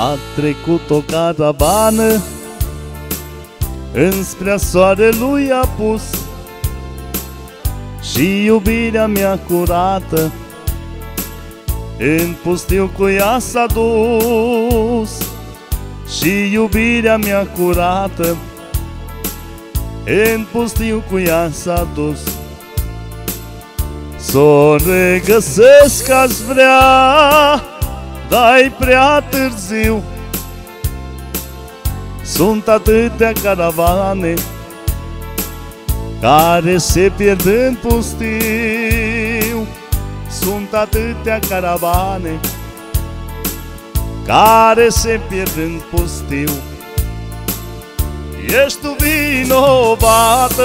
A trecut o caravană Înspre soarelui a pus Și iubirea mea curată În pustiu cu ea s-a dus Și iubirea mea curată În pustiu cu ea s-a dus. S-o regăsesc aș vrea Dar prea târziu. Sunt atâtea caravane Care se pierd în pustiu. Sunt atâtea caravane Care se pierd în pustiu. Ești tu vinovată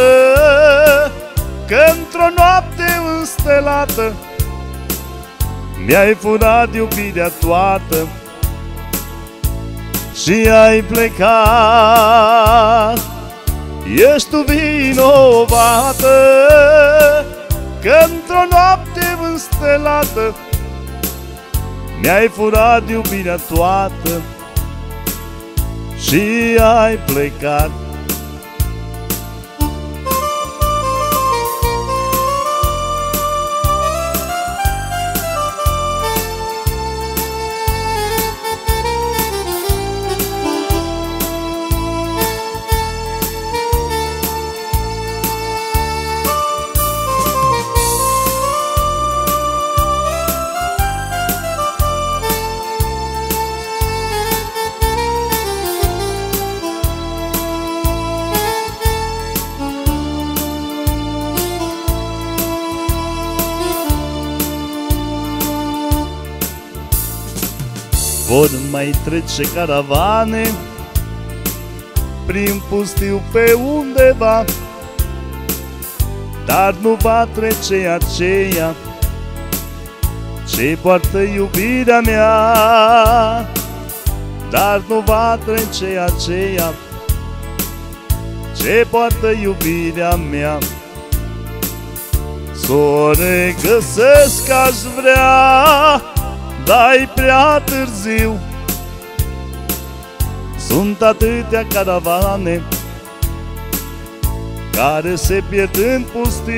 Că într-o noapte înstelată Mi-ai furat iubirea toată Și ai plecat. Ești tu vinovată Că într-o noapte înstelată Mi-ai furat iubirea toată Și ai plecat Vor mai trece caravane Prin pustiu pe undeva. Dar nu va trece aceea Ce poartă iubirea mea. Dar nu va trece aceea Ce poartă iubirea mea. S-o regăsesc aș vrea Dai prea târziu. Sunt atâtea caravane Care se pierd în pustiu.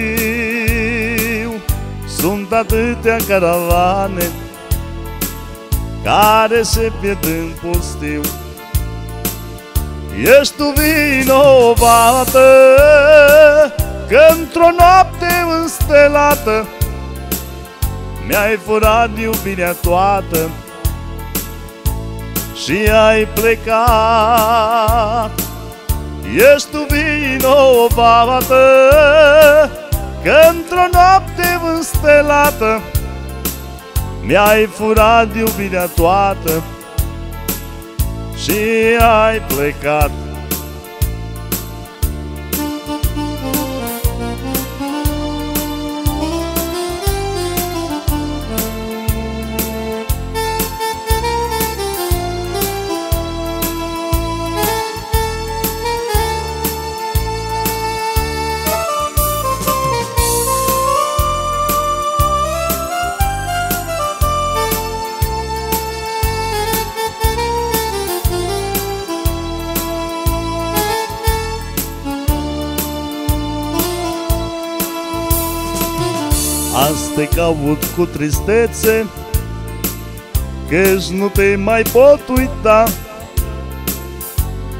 Sunt atâtea caravane Care se pierd în pustiu. Ești tu vinovată Că într-o noapte înstelată mi-ai furat iubirea toată Și ai plecat. Ești tu vinovată Că într-o noapte înstelată Mi-ai furat iubirea toată Și ai plecat Azi te caut cu tristețe Căci nu te mai pot uita.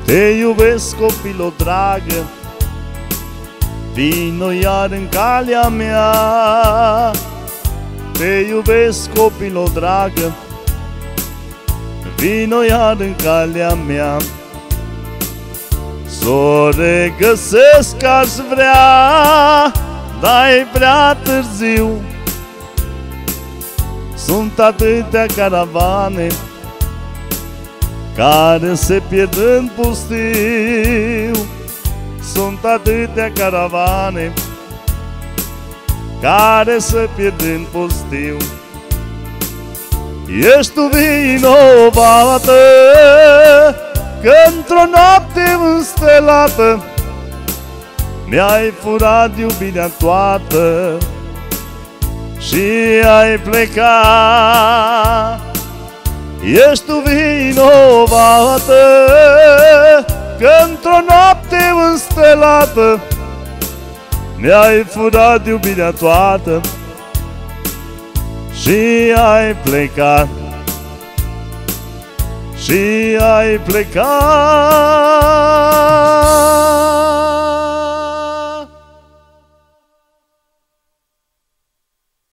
Te iubesc copilo dragă Vino iar în calea mea. Te iubesc copilo dragă Vino iar în calea mea. S-o regăsesc aș vrea dar e prea târziu. Sunt atâtea caravane Care se pierd în pustiu. Sunt atâtea caravane Care se pierd în pustiu. Ești tu vinovată Că într-o noapte înstelată mi-ai furat iubirea toată Și ai plecat. Ești tu vinovată Că într-o noapte înstelată Mi-ai furat iubirea toată Și ai plecat. Și ai plecat